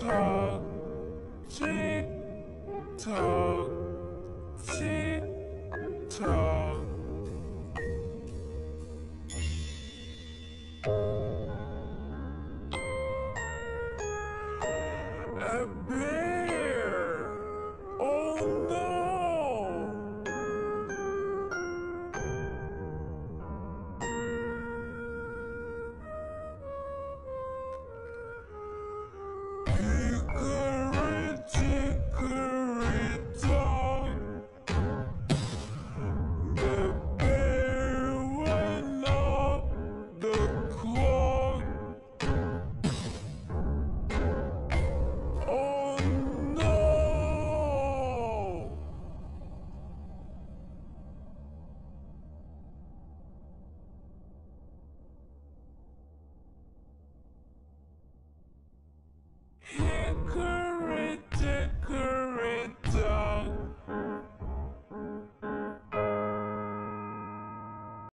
tock, tick tock, tick tock. the beer! Oh no!